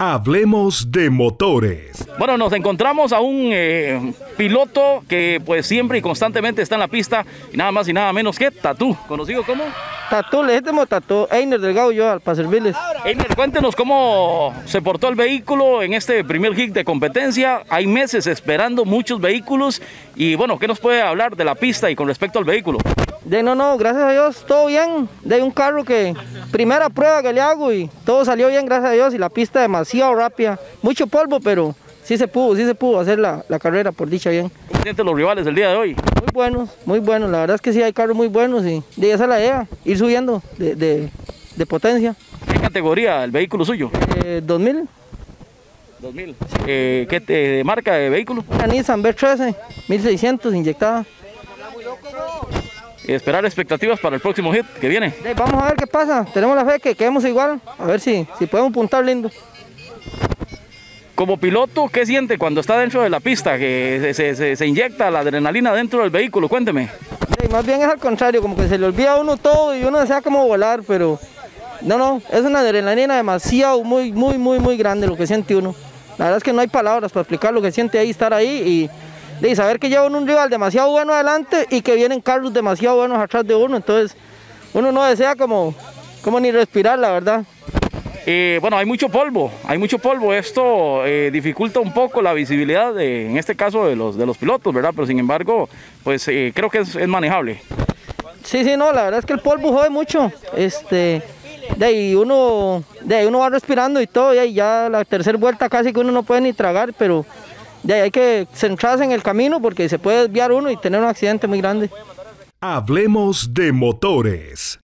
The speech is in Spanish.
Hablemos de motores. Bueno, nos encontramos a un eh, piloto que pues siempre y constantemente está en la pista y nada más y nada menos que Tatú, conocido como... Tatú, legítimo Tatú, Einer Delgado yo, para servirles. Einer, cuéntenos cómo se portó el vehículo en este primer hit de competencia. Hay meses esperando muchos vehículos y bueno, ¿qué nos puede hablar de la pista y con respecto al vehículo? De no, no, gracias a Dios, todo bien. De un carro que, primera prueba que le hago y todo salió bien, gracias a Dios. Y la pista demasiado rápida, mucho polvo, pero sí se pudo, sí se pudo hacer la, carrera, por dicha bien. ¿Cómo sienten los rivales del día de hoy? Muy buenos, muy buenos. La verdad es que sí hay carros muy buenos y de esa la idea, ir subiendo de, potencia. ¿Qué categoría el vehículo suyo? Eh, 2000. 2000. Eh, ¿Qué marca de vehículo? Una Nissan B13, 1600 inyectada esperar expectativas para el próximo hit que viene. vamos a ver qué pasa, tenemos la fe que quedemos igual, a ver si, si podemos puntar lindo. Como piloto, ¿qué siente cuando está dentro de la pista, que se, inyecta la adrenalina dentro del vehículo? Cuénteme. más bien es al contrario, como que se le olvida a uno todo y uno desea como volar, pero no, no, es una adrenalina demasiado, muy, muy, muy, muy grande lo que siente uno. La verdad es que no hay palabras para explicar lo que siente ahí, estar ahí y de saber que llevan un rival demasiado bueno adelante y que vienen carros demasiado buenos atrás de uno, entonces uno no desea como, como ni respirar, la verdad. Eh, bueno, hay mucho polvo, hay mucho polvo, esto eh, dificulta un poco la visibilidad, de, en este caso de los, de los pilotos, ¿verdad? Pero sin embargo, pues eh, creo que es, manejable. Sí, sí, no, la verdad es que el polvo jode mucho, este, de ahí uno, de ahí uno va respirando y todo, y ya la tercera vuelta casi que uno no puede ni tragar, pero de hay que centrarse en el camino porque se puede desviar uno y tener un accidente muy grande. Hablemos de motores.